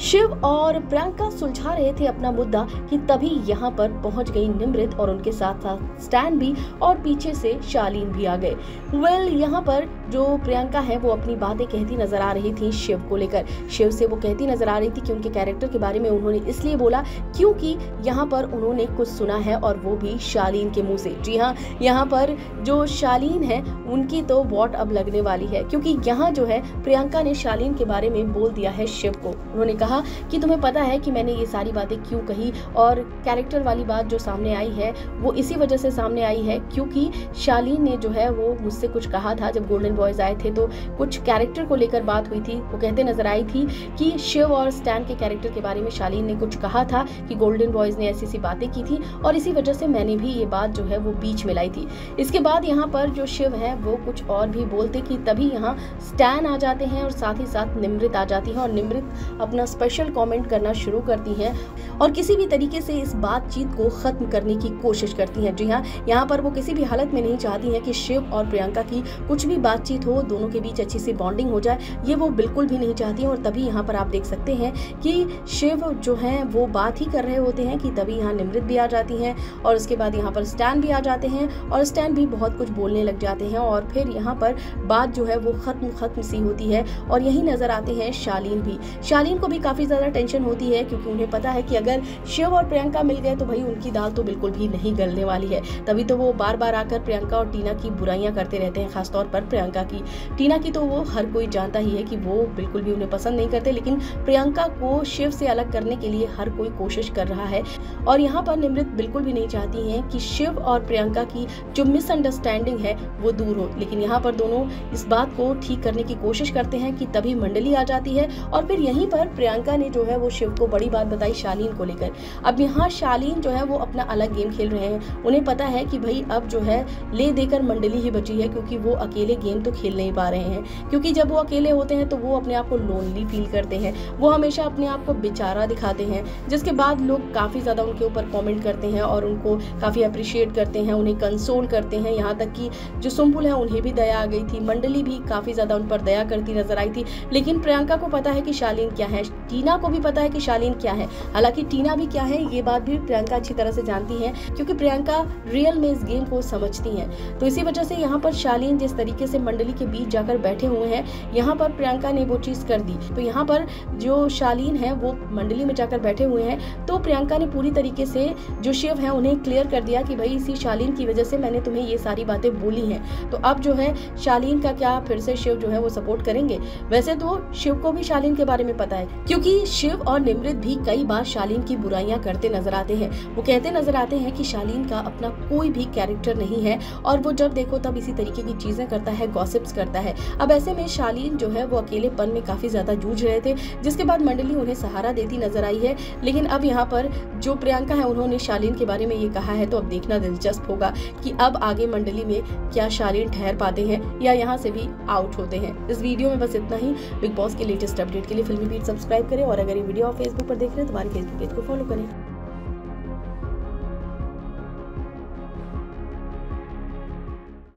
शिव और प्रियंका सुलझा रहे थे अपना मुद्दा कि तभी यहाँ पर पहुँच गई निमृत और उनके साथ साथ स्टैन भी और पीछे से शालीन भी आ गए। वेल well, यहाँ पर जो प्रियंका है वो अपनी बातें कहती नज़र आ रही थी शिव को लेकर। शिव से वो कहती नज़र आ रही थी कि उनके कैरेक्टर के बारे में उन्होंने इसलिए बोला क्योंकि यहाँ पर उन्होंने कुछ सुना है और वो भी शालीन के मुँह से। जी हाँ यहाँ पर जो शालीन है उनकी तो वॉट अब लगने वाली है क्योंकि यहाँ जो है प्रियंका ने शालीन के बारे में बोल दिया है शिव को। उन्होंने कहा कि तुम्हें पता है कि मैंने ये सारी बातें क्यों कही और कैरेक्टर वाली बात जो सामने आई है, वो इसी वजह से सामने आई है क्योंकि शालीन ने जो है, वो मुझसे कुछ कहा था। जब गोल्डन बॉयज़ आए थे तो कुछ कैरेक्टर को लेकर बात हुई थी। वो कहते नज़र आई थी कि शिव और स्टैन के कैरेक्टर के बारे में शालीन ने कुछ कहा था कि गोल्डन बॉयज़ ने ऐसी ऐसी बातें की थी और इसी वजह से मैंने भी ये बात जो है, वो बीच में लाई थी। इसके बाद यहाँ पर जो शिव है, वो कुछ और भी बोलते कि तभी यहाँ स्टैन आ जाते हैं और साथ ही साथ निमृत आ जाती है और निमृत अपना स्पेशल कमेंट करना शुरू करती हैं और किसी भी तरीके से इस बातचीत को ख़त्म करने की कोशिश करती हैं। जी हाँ यहाँ पर वो किसी भी हालत में नहीं चाहती हैं कि शिव और प्रियंका की कुछ भी बातचीत हो, दोनों के बीच अच्छी सी बॉन्डिंग हो जाए, ये वो बिल्कुल भी नहीं चाहती और तभी यहाँ पर आप देख सकते हैं कि शिव जो हैं, वो बात ही कर रहे होते हैं कि तभी यहाँ निमृत भी आ जाती हैं और उसके बाद यहाँ पर स्टैंड भी आ जाते हैं और स्टैंड भी बहुत कुछ बोलने लग जाते हैं और फिर यहाँ पर बात जो है वो ख़त्म ख़त्म सी होती है और यही नज़र आते हैं शालीन भी। शालीन को भी काफ़ी ज़्यादा टेंशन होती है, क्योंकि उन्हें पता है कि अगर शिव और प्रियंका मिल गए तो भाई उनकी दाल तो बिल्कुल भी नहीं गलने वाली है। तभी तो वो बार बार आकर प्रियंका और टीना की बुराइयाँ करते रहते हैं, खासतौर पर प्रियंका की। टीना की तो वो हर कोई जानता ही है कि वो बिल्कुल भी उन्हें पसंद नहीं करते, लेकिन प्रियंका को शिव से अलग करने के लिए हर कोई कोशिश कर रहा है। और यहाँ पर निमृत बिल्कुल भी नहीं चाहती है कि शिव और प्रियंका की जो मिसअंडरस्टैंडिंग है, वो दूर हो। लेकिन यहाँ पर दोनों इस बात को ठीक करने की कोशिश करते हैं कि तभी मंडली आ जाती है और फिर यहीं पर प्रियंका ने जो है वो शिव को बड़ी बात बताई शालीन को लेकर। अब यहाँ शालीन जो है वो अपना अलग गेम खेल रहे हैं। उन्हें पता है कि भाई अब जो है ले देकर मंडली ही बची है क्योंकि वो अकेले गेम तो खेल नहीं पा रहे हैं। क्योंकि जब वो अकेले होते हैं तो वो अपने आप को लोनली फील करते हैं। वो हमेशा अपने आप को बेचारा दिखाते हैं, जिसके बाद लोग काफ़ी ज़्यादा उनके ऊपर कॉमेंट करते हैं और उनको काफ़ी अप्रिशिएट करते हैं, उन्हें कंसोल करते हैं। यहाँ तक कि जो सुम्बुल है, उन्हें भी दया आ गई थी। मंडली भी काफ़ी ज़्यादा उन पर दया करती नज़र आई थी। लेकिन प्रियंका को पता है कि शालीन क्या है टीना को भी पता है कि शालीन क्या है। हालाँकि टीना भी क्या है, ये बात भी प्रियंका अच्छी तरह से जानती है, क्योंकि प्रियंका रियल में इस गेम को समझती है। तो इसी वजह से यहाँ पर शालीन जिस तरीके से मंडली के बीच जाकर बैठे हुए हैं, यहाँ पर प्रियंका ने वो चीज़ कर दी। तो यहाँ पर जो शालीन है, वो मंडली में जाकर बैठे हुए हैं तो प्रियंका ने पूरी तरीके से जो शिव है, उन्हें क्लियर कर दिया कि भाई, इसी शालीन की वजह से मैंने तुम्हें ये सारी बातें बोली हैं। तो अब जो है, शालीन का क्या फिर से शिव जो है, वो सपोर्ट करेंगे? वैसे तो शिव को भी शालीन के बारे में पता है क्योंकि शिव और निमृत भी कई बार शालीन की बुराइयाँ करते नज़र आते हैं। वो कहते नज़र आते हैं कि शालीन का अपना कोई भी कैरेक्टर नहीं है और वो जब देखो तब इसी तरीके की चीज़ें करता है गॉसिप्स करता है। अब ऐसे में शालीन जो है वो अकेलेपन में काफ़ी ज़्यादा जूझ रहे थे, जिसके बाद मंडली उन्हें सहारा देती नज़र आई है। लेकिन अब यहाँ पर जो प्रियंका है उन्होंने शालीन के बारे में ये कहा है तो अब देखना दिलचस्प होगा कि अब आगे मंडली में क्या शालीन ठहर पाते हैं या यहाँ से भी आउट होते हैं। इस वीडियो में बस इतना ही। बिग बॉस के लेटेस्ट अपडेट के लिए फिल्मी बीट सब्सक्राइब करें और अगर ये वीडियो आप फेसबुक पर देख रहे हैं तो हमारे फेसबुक पेज को फॉलो करें।